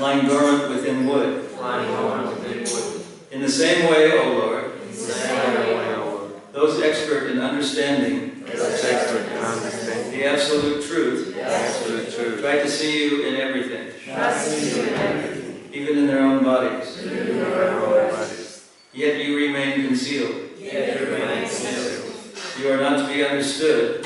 lying dormant within wood. lying dormant within wood. In the same way, O Lord, In the same way, O Lord, those expert in understanding expert in understanding the absolute truth the absolute truth, try to see you in everything, Trust you in everything, even in their own bodies. in our own bodies, Yet you remain concealed. yet you remain still. You are not to be understood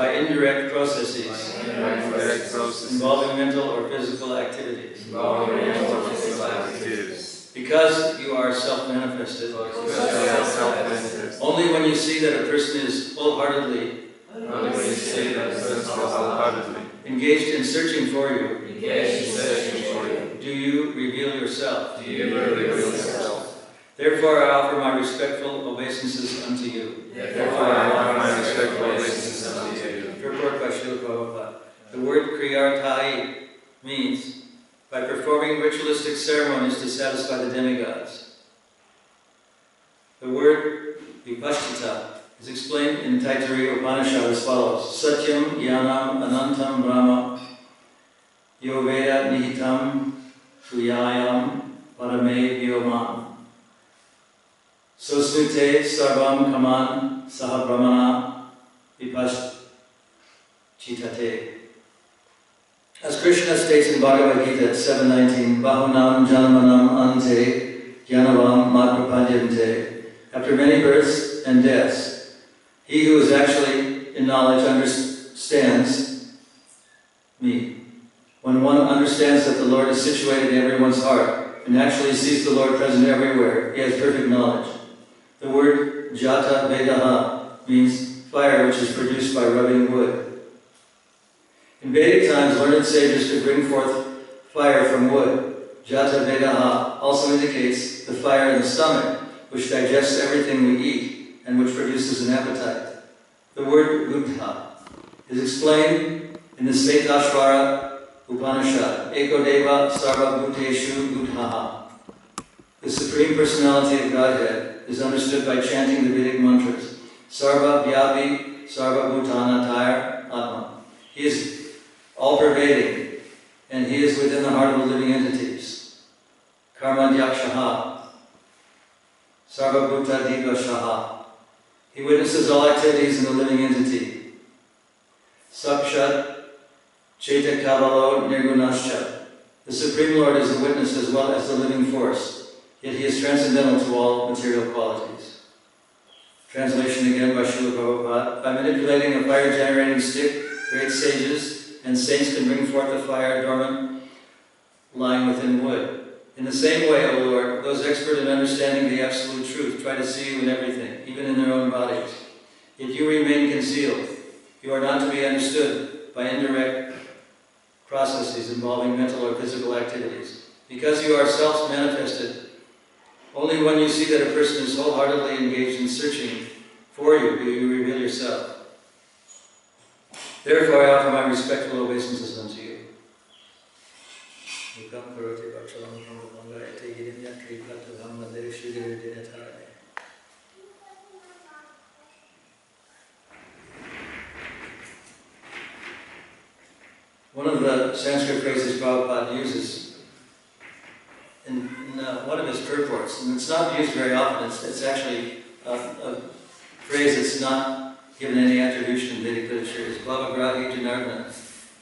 not to be understood by indirect processes by indirect processes involving mental or physical activities. involving mental or physical activities. Because you are self-manifested, Because we are self-manifest. only when you see that a person is wholeheartedly Only when you see that person is wholeheartedly engaged in searching for you, engaged in searching for you, do you reveal yourself. do you reveal yourself. Therefore I offer my respectful obeisances unto you. Therefore, I offer my respectful obeisances unto you. Purport by Srila Prabhupada. The word kriyartai means by performing ritualistic ceremonies to satisfy the demigods. The word vipaschita is explained in Taittiriya Upanishad as follows. Satyam yanam anantam brahma yo veda nihitam suyayam parame vyomam. Sosnute sarvam kaman saha brahmana vipaschita as Krishna states in Bhagavad Gita 7.19, Bahunam Janamanam Ante Gyanavam Makrapanyante. After many births and deaths, he who is actually in knowledge understands me. When one understands that the Lord is situated in everyone's heart and actually sees the Lord present everywhere, he has perfect knowledge. The word Jata Vedaha means fire which is produced by rubbing wood. In Vedic times, learned sages could bring forth fire from wood. Jata Vedaha also indicates the fire in the stomach, which digests everything we eat and which produces an appetite. The word Buddha is explained in the Svetasvatara Upanishad, Eko Deva Sarva Bhuteshu Buddhaha. The Supreme Personality of Godhead is understood by chanting the Vedic mantras, Sarva Vyapi Sarva Bhutana Tayar Atma. He is all-pervading, and he is within the heart of the living entities. Karmadyakshaha, Sarvabhuta Shaha. He witnesses all activities in the living entity. Sakshat Cheta Kavalo Nirgunascha. The Supreme Lord is a witness as well as the living force, yet he is transcendental to all material qualities. Translation again by Srila Prabhupada. By manipulating a fire-generating stick, great sages and saints can bring forth the fire dormant lying within wood. In the same way, O Lord, those expert in understanding the absolute truth try to see you in everything, even in their own bodies. Yet you remain concealed. You are not to be understood by indirect processes involving mental or physical activities. Because you are self-manifested, only when you see that a person is wholeheartedly engaged in searching for you do you reveal yourself. Therefore, I offer my respectful obeisances unto you. One of the Sanskrit phrases Prabhupada uses in, in uh, one of his purports, and it's not used very often, it's, it's actually a, a phrase that's not given any attribution in Vedic literature, is Bhavagrahi Janardana.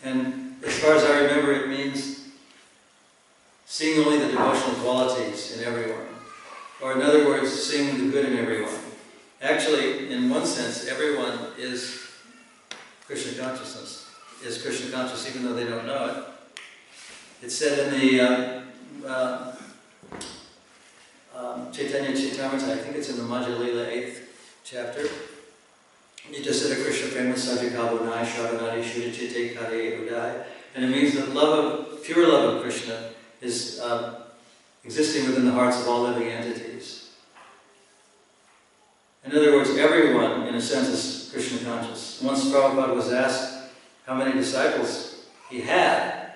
And as far as I remember, it means seeing only the devotional qualities in everyone. Or in other words, seeing the good in everyone. Actually, in one sense, everyone is Krishna consciousness, is Krishna conscious even though they don't know it. It's said in the uh, uh, um, Chaitanya Charitamrita, I think it's in the Madhya Lila 8th chapter. You just said a Krishna prema sajikabunai sharanari shudachite kare udai. And it means that love of, pure love of Krishna is uh, existing within the hearts of all living entities. In other words, everyone, in a sense, is Krishna conscious. Once Prabhupada was asked how many disciples he had,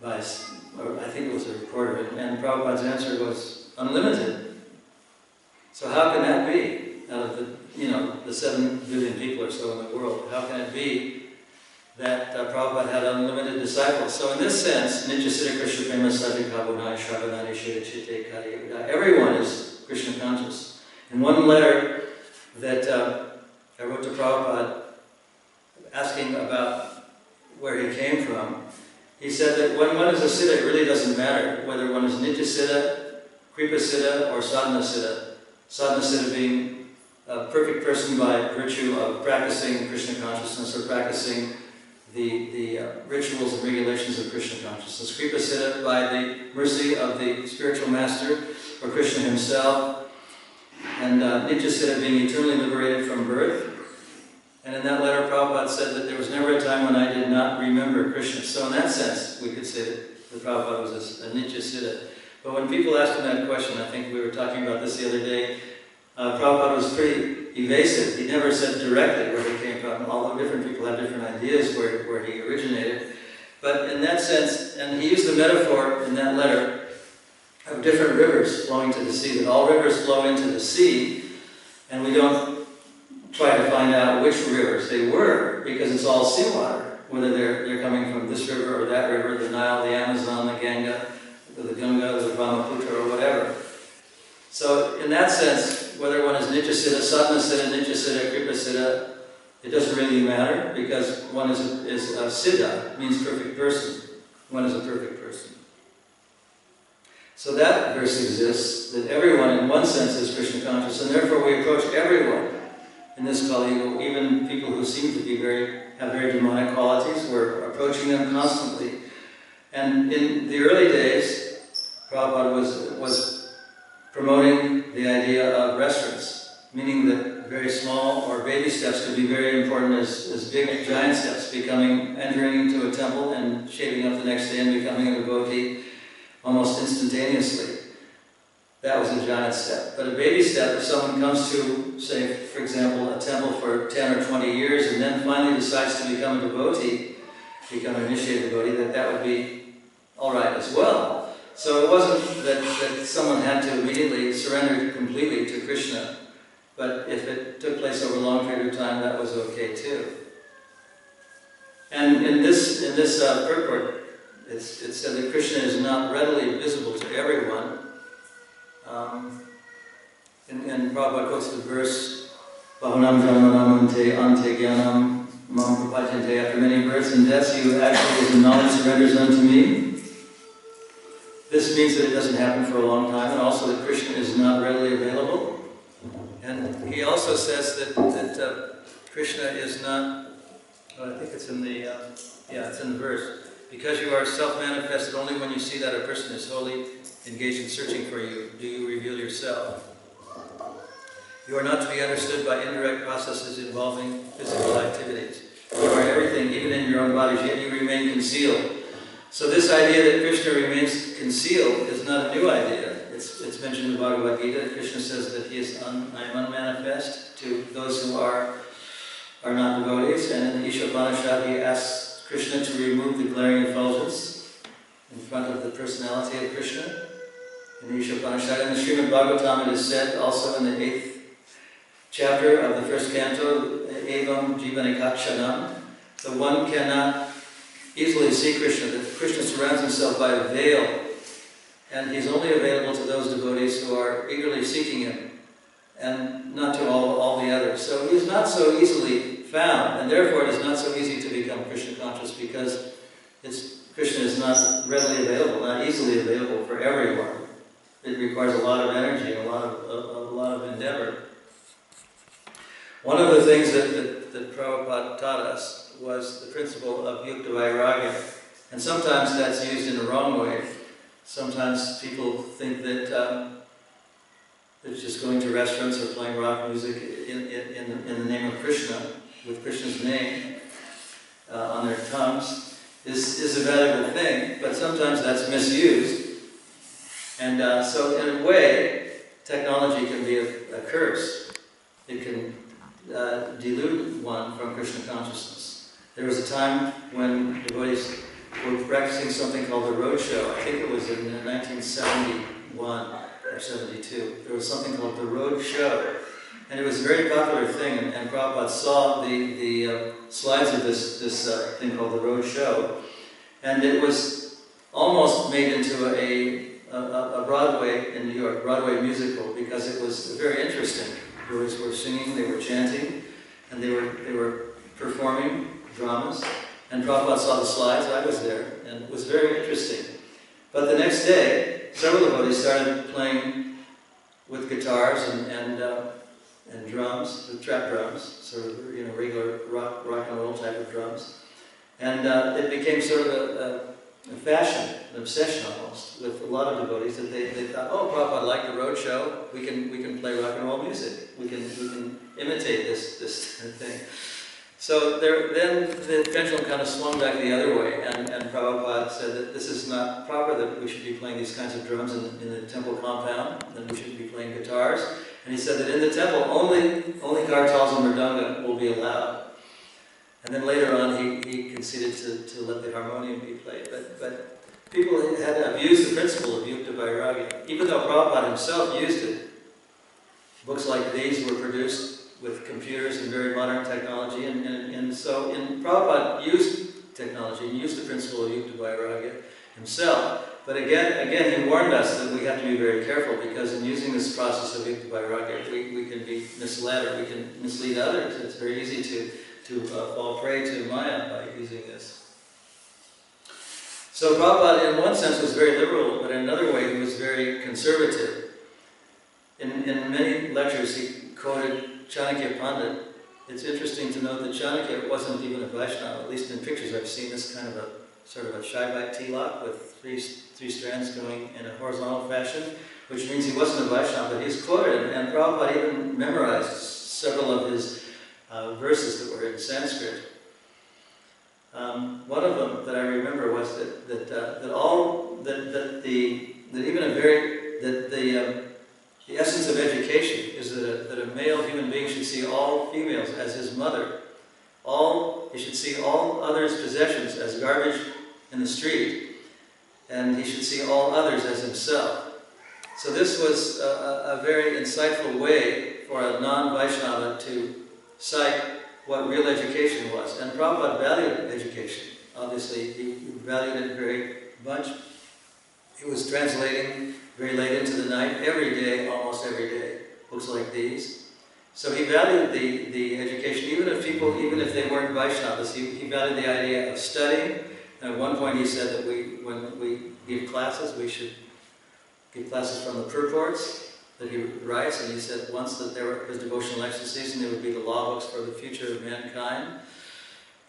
by, I think it was a reporter, and Prabhupada's answer was unlimited. So how can that be? Out of the, you know, the seven billion people or so in the world, how can it be that uh, Prabhupada had unlimited disciples. So in this sense, Nityasiddha Krishna Prema Sadhikabunai Shravanani Chitte Kari everyone is Krishna conscious. In one letter that uh, I wrote to Prabhupada asking about where he came from, he said that when one is a siddha, it really doesn't matter whether one is Nitya Siddha, Kripa Siddha, or Sadhana Siddha. Sadhana Siddha being a perfect person by virtue of practicing Krishna consciousness or practicing the, the uh, rituals and regulations of Krishna consciousness. Kripa Siddha by the mercy of the spiritual master or Krishna himself. And uh, Nitya Siddha being eternally liberated from birth. And in that letter, Prabhupada said that there was never a time when I did not remember Krishna. So in that sense, we could say that the Prabhupada was a, a Nitya Siddha. But when people asked him that question, I think we were talking about this the other day, uh, Prabhupada was pretty evasive. He never said directly where he came from, although different people have different ideas where, where he originated. But in that sense, and he used the metaphor in that letter of different rivers flowing to the sea, that all rivers flow into the sea, and we don't try to find out which rivers they were, because it's all seawater, whether they're, they're coming from this river or that river, the Nile, the Amazon, the Ganga, the Ganga, the Brahmaputra, or whatever. So in that sense, whether one is Nitya Siddha, Sadhana Siddha, Nitya Siddha, Kripa Siddha, it doesn't really matter because one is a, is a Siddha, means perfect person. One is a perfect person. So that verse exists, that everyone in one sense is Krishna conscious, and therefore we approach everyone in this Kali even people who seem to be very, have very demonic qualities, we're approaching them constantly. And in the early days, Prabhupada was, was promoting the idea of restaurants, meaning that very small or baby steps could be very important as, as big giant steps, becoming, entering into a temple and shaving up the next day and becoming a devotee almost instantaneously. That was a giant step. But a baby step, if someone comes to, say, for example, a temple for 10 or 20 years and then finally decides to become a devotee, become an initiated devotee, that that would be all right as well. So it wasn't that, that someone had to immediately surrender completely to Krishna, but if it took place over a long period of time, that was okay too. And in this, in this uh, purport, it's, it said that Krishna is not readily visible to everyone. Um, and, and Prabhupada quotes the verse, Bahunam Janmanam Ante Gyanam Mam Prapajante, after many births and deaths, you actually, as knowledge surrenders unto me. This means that it doesn't happen for a long time, and also that Krishna is not readily available. And he also says that, that uh, Krishna is not, oh, I think it's in the, uh, yeah, it's in the verse. Because you are self-manifested only when you see that a person is wholly engaged in searching for you, do you reveal yourself. You are not to be understood by indirect processes involving physical activities. You are everything, even in your own bodies, yet you remain concealed. So this idea that Krishna remains concealed is not a new idea. It's, it's mentioned in the Bhagavad Gita. Krishna says that he is un, I am unmanifest to those who are, are not devotees. And in the Ishopanishad he asks Krishna to remove the glaring effulgence in front of the personality of Krishna. In the Ishopanishad, in the Srimad Bhagavatam it is said also in the eighth chapter of the first canto, Evam Jivanikakshanam, the one cannot easily see Krishna, that Krishna surrounds himself by a veil, and he's only available to those devotees who are eagerly seeking him, and not to all, all the others. So he's not so easily found, and therefore it is not so easy to become Krishna conscious because Krishna is not readily available, not easily available for everyone. It requires a lot of energy, a lot of, a, a lot of endeavor. One of the things that, that, that Prabhupada taught us was the principle of yukta vairagya. And sometimes that's used in the wrong way. Sometimes people think that um, just going to restaurants or playing rock music in, in, in, in the name of Krishna, with Krishna's name uh, on their tongues, is, is a valuable thing, but sometimes that's misused. And uh, so, in a way, technology can be a, a curse. It can uh, delude one from Krishna consciousness. There was a time when devotees were practicing something called the road show. I think it was in 1971 or 72. There was something called the road show. And it was a very popular thing, and, and Prabhupada saw the, the uh, slides of this, this uh, thing called the Road Show, and it was almost made into a, a, a Broadway in New York, Broadway musical, because it was very interesting. Devotees were singing, they were chanting, and they were, they were performing dramas. And Prabhupada saw the slides, I was there, and it was very interesting. But the next day, several devotees started playing with guitars and, and, uh, and drums, with trap drums, sort of you know regular rock, rock and roll type of drums. And uh, it became sort of a, a, a fashion, an obsession almost, with a lot of devotees that they, they thought, oh, Prabhupada liked the road show, we can, we can play rock and roll music, we can, we can imitate this, this thing. So there, then the pendulum kind of swung back the other way, and, and Prabhupada said that this is not proper, that we should be playing these kinds of drums in, in the temple compound, that we should be playing guitars. And he said that in the temple, only, only kartals and mridanga will be allowed. And then later on, he, he conceded to, to let the harmonium be played. But, but people had abused the principle of yukta vairagya. Even though Prabhupada himself used it, books like these were produced with computers and very modern technology. And, and, and so in Prabhupada used technology and used the principle of yukta vairagya himself. But again, again, he warned us that we have to be very careful because in using this process of yukta vairagya, we, we can be misled or we can mislead others. It's very easy to, to uh, fall prey to Maya by using this. So Prabhupada, in one sense, was very liberal, but in another way, he was very conservative. In, in many lectures, he quoted Chanakya Pandit. It's interesting to note that Chanakya wasn't even a Vaishnava, at least in pictures I've seen this kind of a sort of a Shaivite tilak with three, three strands going in a horizontal fashion, which means he wasn't a Vaishnava, but he's quoted, and Prabhupada even memorized several of his uh, verses that were in Sanskrit. Um, one of them that I remember was that that, uh, that all that, that the that even a very that the um, the essence of education is that a, that a male human being should see all females as his mother. All he should see all others' possessions as garbage in the street, and he should see all others as himself. So this was a, a very insightful way for a non-Vaishnava to cite what real education was. And Prabhupada valued education. Obviously, he valued it very much. He was translating very late into the night, every day, almost every day, books like these. So he valued the, the education, even if people, even if they weren't Vaishnavas, he, he valued the idea of studying. And at one point he said that we, when we give classes, we should give classes from the purports that he writes, and he said once that there were his devotional ecstasies, and there would be the law books for the future of mankind.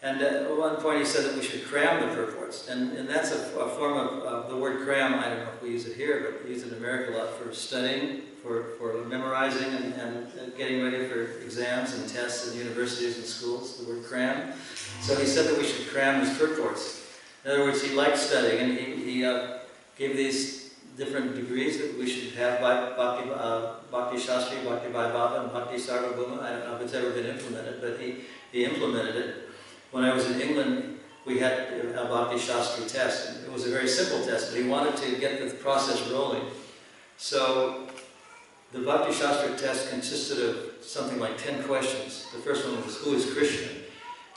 And at one point he said that we should cram the purports, and, and that's a, a form of uh, the word cram. I don't know if we use it here, but we use it in America a lot for studying, for, for memorizing, and, and getting ready for exams and tests in universities and schools. The word cram. So he said that we should cram his purports. In other words, he liked studying, and he, he uh, gave these different degrees that we should have Bhakti, uh, Bhakti Shastri, Bhakti and Bhakti Sarvabhauma. I don't know if it's ever been implemented, but he, he implemented it. When I was in England, we had a Bhakti Shastri test. It was a very simple test, but he wanted to get the process rolling. So the Bhakti Shastri test consisted of something like 10 questions. The first one was, who is Krishna?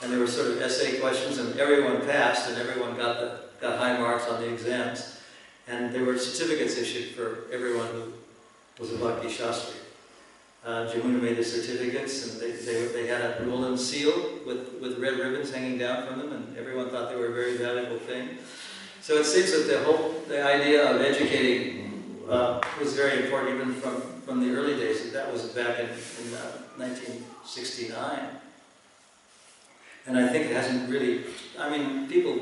And there were sort of essay questions, and everyone passed, and everyone got, the, got high marks on the exams. And there were certificates issued for everyone who was a Bhakti Shastri. Uh, Jamuna made the certificates, and they, they, they had a golden seal with, with red ribbons hanging down from them, and everyone thought they were a very valuable thing. So it seems that the whole the idea of educating uh, was very important even from, from the early days. That was back in, in uh, 1969. And I think it hasn't really, I mean, people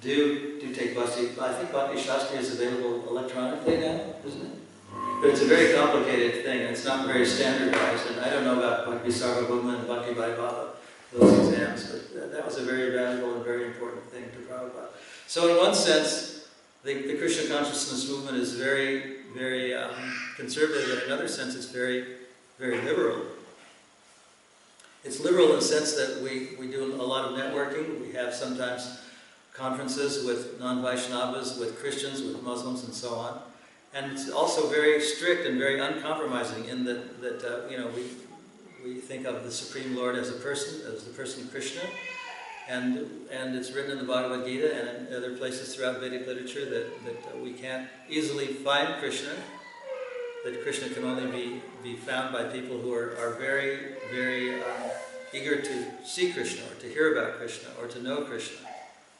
do do take Bhakti. I think Bhakti Shastri is available electronically now, isn't it? But it's a very complicated thing, and it's not very standardized. And I don't know about Bhakti Sarvabhauma and Bhakti Vaibhava, those exams, but that was a very valuable and very important thing to Prabhupada. So in one sense, the, the Krishna consciousness movement is very, very um, conservative. In another sense, it's very, very liberal. It's liberal in the sense that we, we do a lot of networking. We have sometimes conferences with non-Vaishnavas, with Christians, with Muslims, and so on. And it's also very strict and very uncompromising in that, that uh, you know, we, we think of the Supreme Lord as a person, as the person Krishna, and, and it's written in the Bhagavad Gita and in other places throughout Vedic literature that, that we can't easily find Krishna, that Krishna can only be, be found by people who are, are very, very um, eager to see Krishna or to hear about Krishna or to know Krishna.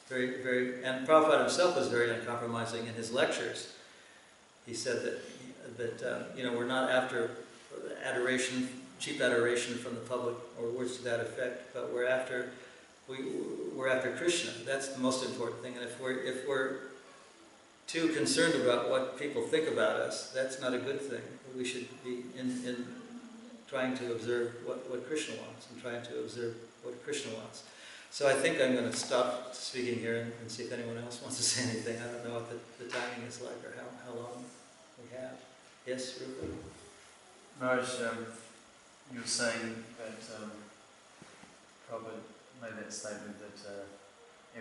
Very, very, and Prabhupada himself was very uncompromising in his lectures. He said that, that uh, you know, we're not after adoration, cheap adoration from the public or words to that effect, but we're after, we, we're after Krishna. That's the most important thing. And if we're, if we're too concerned about what people think about us, that's not a good thing. We should be in, in trying to observe what, what Krishna wants and trying to observe what Krishna wants. So I think I'm going to stop speaking here and, see if anyone else wants to say anything. I don't know what the, the timing is like or how, how long we have. Yes, Rupert? Maharaj, um, you were saying that um, Prabhupada made that statement that uh,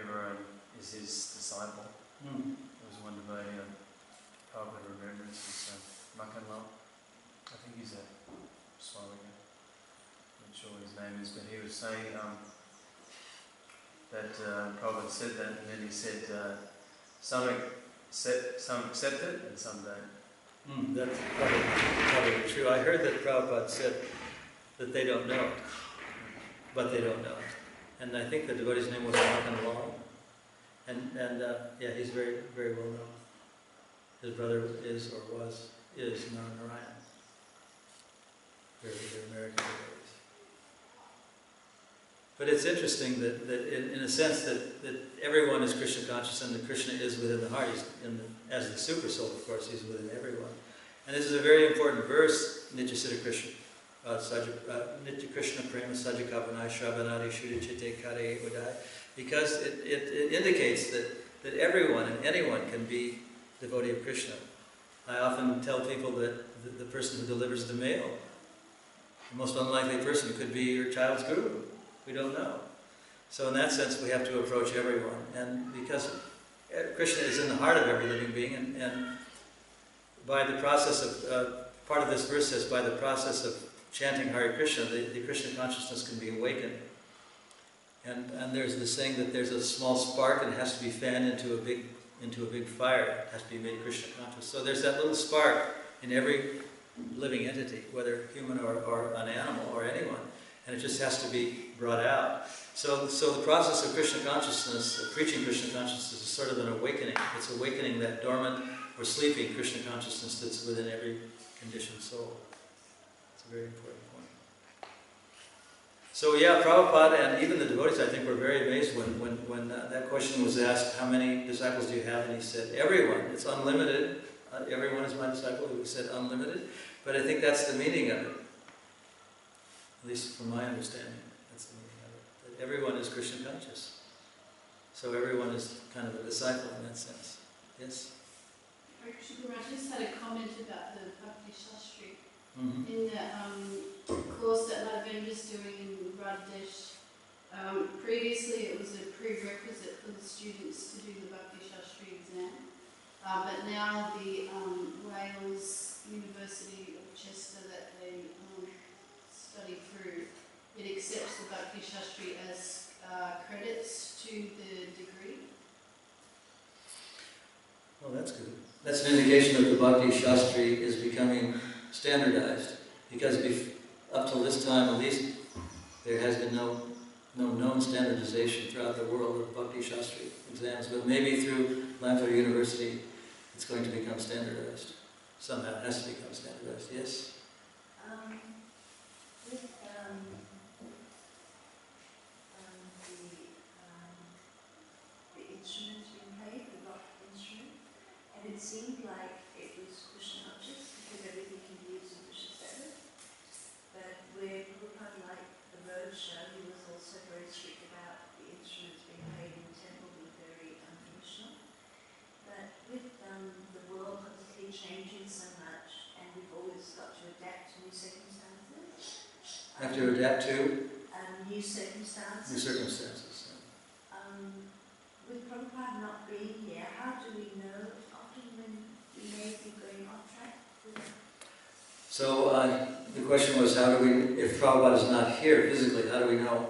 everyone is his disciple. Hmm. There was one devotee on Prabhupada remembrance, was uh, Makanlal. I think he's a Swamiga. Not sure what his name is, but he was saying um, that uh, Prabhupada said that, and then he said uh, some accept, some accept it and some don't. Hmm, that's probably, probably true. I heard that Prabhupada said that they don't know, but they don't know. And I think the devotee's name was Makan Lal. And, and uh, yeah, he's very, very well known. His brother is or was, is Narayan. Very, very American devotees. But it's interesting that, that in, in a sense that, that everyone is Krishna conscious and that Krishna is within the heart. He's the, as the super soul, of course, he's within everyone. And this is a very important verse, Nitya Krishna. Uh, uh, Nitya Krishna Prema Saja Kavanai Shravanadi Shuddha Chitte Kare Udai. Because it, it, it indicates that, that everyone and anyone can be devotee of Krishna. I often tell people that the, the person who delivers the mail, the most unlikely person could be your child's guru. We don't know. So in that sense, we have to approach everyone. And because Krishna is in the heart of every living being, and, and by the process of, uh, part of this verse says, by the process of chanting Hare Krishna, the, the Krishna consciousness can be awakened. And, and there's the saying that there's a small spark and it has to be fanned into a big, into a big fire. It has to be made Krishna conscious. So there's that little spark in every living entity, whether human or, or an animal or anyone and it just has to be brought out. So, so the process of Krishna consciousness, of preaching Krishna consciousness, is sort of an awakening. It's awakening that dormant or sleeping Krishna consciousness that's within every conditioned soul. It's a very important point. So yeah, Prabhupada and even the devotees, I think, were very amazed when, when, when uh, that question was asked, how many disciples do you have? And he said, everyone. It's unlimited. Uh, everyone is my disciple. He said unlimited. But I think that's the meaning of it at least from my understanding, that's the meaning of it. That everyone is Krishna conscious. So everyone is kind of a disciple in that sense. Yes? I just had a comment about the Bhakti Shastri. Mm-hmm. In the um, course that Lavendra's doing in Bangladesh, um, previously it was a prerequisite for the students to do the Bhakti Shastri exam. Uh, but now the um, Wales University of Chester that they um, study through, it accepts the Bhakti Shastri as uh, credits to the degree. Well, that's good. That's an indication that the Bhakti Shastri is becoming standardized. Because bef- up till this time, at least, there has been no, no known standardization throughout the world of Bhakti Shastri exams. But maybe through Lampeter University, it's going to become standardized. Somehow it has to become standardized. Yes? Um, with um, the, um, the instruments being played, the rock instrument, and it seemed like it was Krishna conscious because everything can be used in Krishna service. But where Prabhupada liked the road show, he was also very strict about the instruments being played in the temple being very unconditional. But with um, the world constantly changing so much, and we've always got to adapt to new circumstances. Have to adapt to Um, new circumstances. new circumstances. Um, with Prabhupada not being here, how do we know often when we may be going off track? with- So uh, the question was, how do we, if Prabhupada is not here physically, how do we know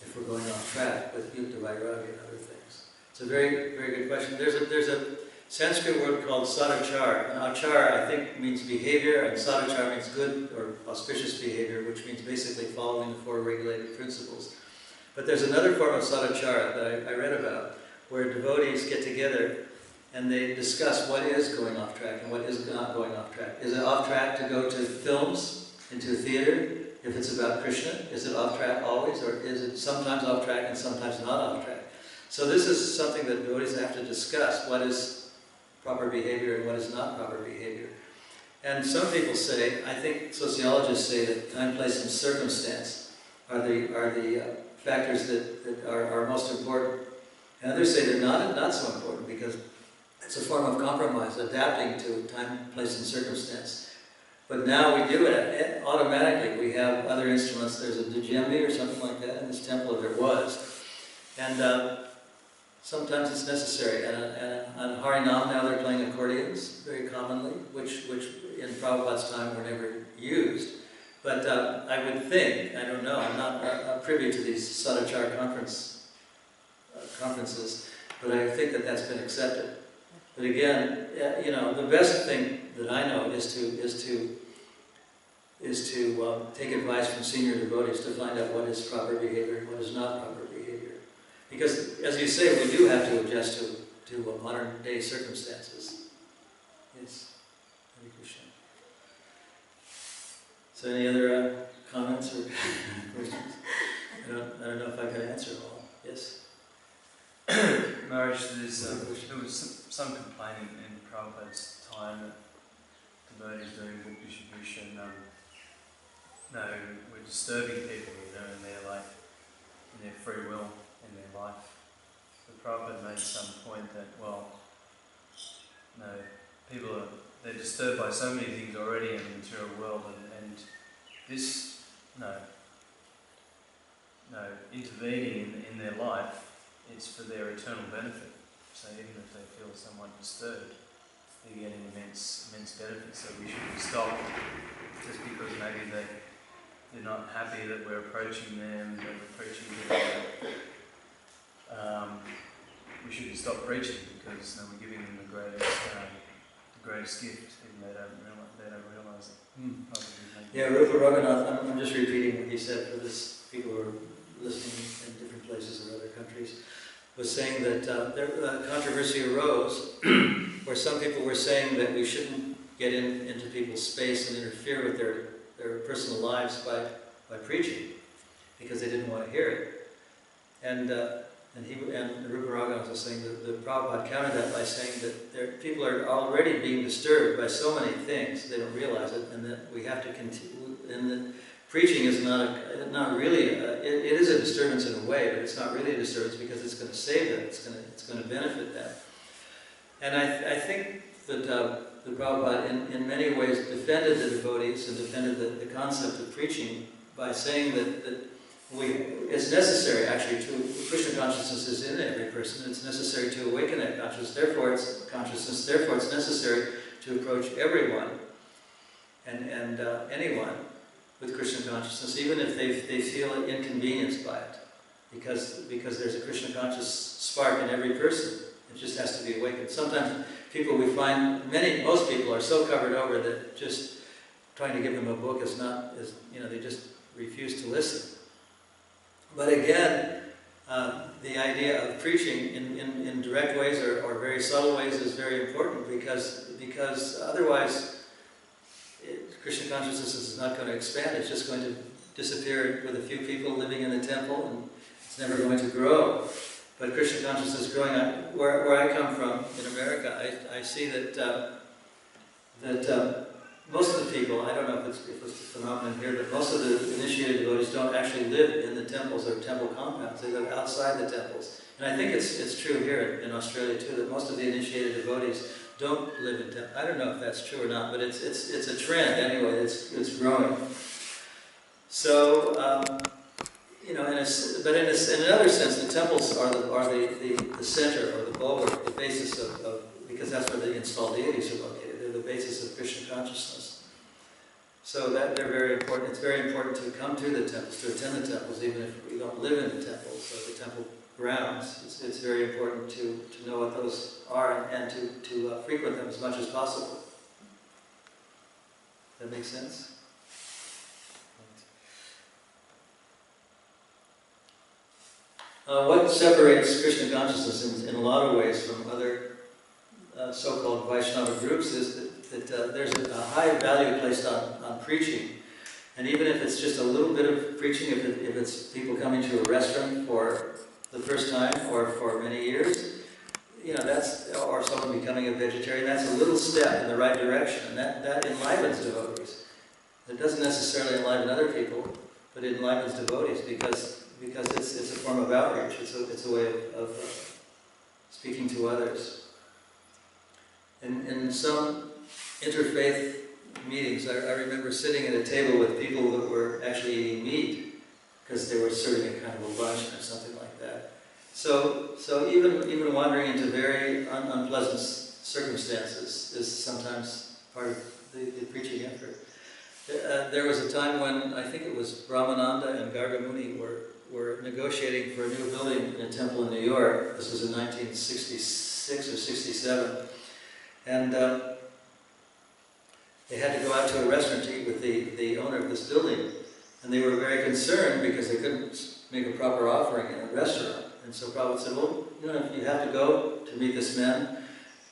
if we're going off track with Yukta Vairagya and other things? It's a very, very good question. There's a, there's a Sanskrit word called sadachar. And achar, I think, means behavior, and sadachar means good or auspicious behavior, which means basically following the four regulated principles. But there's another form of sadachara that I, I read about, where devotees get together and they discuss what is going off track and what is not going off track. Is it off track to go to films, into a theater, if it's about Krishna? Is it off track always, or is it sometimes off track and sometimes not off track? So this is something that devotees have to discuss, what is proper behavior and what is not proper behavior. And some people say, I think sociologists say that time, place, and circumstance are the, are the uh, factors that, that are, are most important. And others say they're not, not so important because it's a form of compromise, adapting to time, place, and circumstance. But now we do it automatically. We have other instruments. There's a djembe or something like that in this temple, there was. And uh, sometimes it's necessary. And, and on Harinam now they're playing accordions very commonly, which, which in Prabhupada's time were never used. But uh, I would think, I don't know, I'm not uh, privy to these Sadachar conference, uh, conferences, but I think that that's been accepted. But again, you know, the best thing that I know is to is to is to um, take advice from senior devotees to find out what is proper behavior and what is not proper behavior. Because, as you say, we do have to adjust to to uh, modern day circumstances. Yes, Hare Krishna. So, any other uh, comments or questions? I don't, I don't know if I can answer all. Yes. Marriage, um, there was some, some complaining in Prabhupada's time that devotees doing book distribution, um, no, we're disturbing people, you know, in their like, in their free will, in their life. The Prabhupada made some point that, well, no, people are, they're disturbed by so many things already in the material world, and, and this, no, no, intervening in, in their life it's for their eternal benefit. So even if they feel somewhat disturbed, they're getting immense, immense benefit. So we shouldn't stop just because maybe they, they're not happy that we're approaching them, that we're preaching to them. Um, we shouldn't stop preaching because you know, we're giving them the greatest, um, the greatest gift, even they don't realize, they don't realize it. Probably. Yeah, Rupa Raghunath, I'm, I'm just repeating what he said for this, people who are listening in different places or other countries, was saying that uh, there, uh, controversy arose where some people were saying that we shouldn't get in, into people's space and interfere with their, their personal lives by, by preaching because they didn't want to hear it. And, uh, and, he, and Rupa Raghunath was saying that the Prabhupada countered that by saying that there, people are already being disturbed by so many things, they don't realize it, and that we have to continue, and that preaching is not a, not really a, it, it is a disturbance in a way, but it's not really a disturbance because it's going to save them. It's going to it's going to benefit them. And I, I think that uh, the Prabhupada, in, in many ways, defended the devotees and defended the, the concept of preaching by saying that, that we it's necessary actually to Krishna consciousness is in every person. It's necessary to awaken that consciousness. Therefore, it's consciousness. Therefore, it's necessary to approach everyone and and uh, anyone with Krishna consciousness, even if they, they feel inconvenienced by it. Because, because there's a Krishna conscious spark in every person. It just has to be awakened. Sometimes people we find, many, most people are so covered over that just trying to give them a book is not, is, you know, they just refuse to listen. But again, uh, the idea of preaching in, in, in direct ways or, or very subtle ways is very important because, because otherwise Krishna consciousness is not going to expand, it's just going to disappear with a few people living in the temple and it's never going to grow. But Krishna consciousness is growing. I, where, where I come from, in America, I, I see that, uh, that uh, most of the people, I don't know if it's, if it's a phenomenon here, but most of the initiated devotees don't actually live in the temples or temple compounds. They live outside the temples. And I think it's, it's true here in Australia too, that most of the initiated devotees don't live in temples. I don't know if that's true or not, but it's, it's, it's a trend anyway, it's, it's growing. So, um, you know, in a, but in, a, in another sense, the temples are the, are the, the, the center or the bulwark, the basis of, of, because that's where the installed deities are located. They're the basis of Krishna consciousness. So that they're very important. It's very important to come to the temples, to attend the temples, even if we don't live in the temples So the temple grounds. It's, it's very important to, to know what those are and, and to, to uh, frequent them as much as possible. That makes sense? Uh, what separates Krishna consciousness in, in a lot of ways from other uh, so-called Vaishnava groups is that, that uh, there's a, a high value placed on, on preaching. And even if it's just a little bit of preaching, if, it, if it's people coming to a restaurant for the first time or for many years, you know, that's, or someone becoming a vegetarian, that's a little step in the right direction, and that, that enlivens devotees. It doesn't necessarily enliven other people, but it enlivens devotees because, because it's, it's a form of outreach, it's a, it's a way of, of speaking to others. In, in some interfaith meetings, I, I remember sitting at a table with people that were actually eating meat because they were serving a kind of a lunch or something like that. So, so even, even wandering into very un, unpleasant circumstances is sometimes part of the, the preaching effort. Uh, there was a time when I think it was Brahmananda and Gargamuni were, were negotiating for a new building in a temple in New York. This was in 1966 or 67. And um, they had to go out to a restaurant to eat with the, the owner of this building. And they were very concerned because they couldn't make a proper offering in a restaurant. And so Prabhupada said, well, you know, if you have to go to meet this man,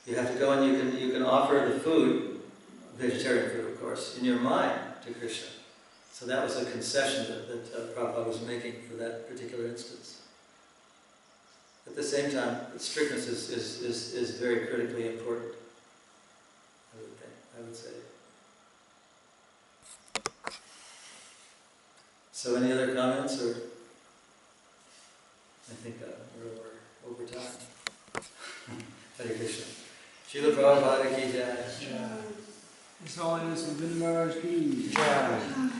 you have to go and you can, you can offer the food, vegetarian food of course, in your mind to Krishna. So that was a concession that, that uh, Prabhupada was making for that particular instance. At the same time, strictness is, is, is, is very critically important, I would think, I would say. So any other comments or? I think uh, we're over, over time. Hare Krishna. Srila Prabhupada ki jai. His Holiness Govinda Maharaj ki jai.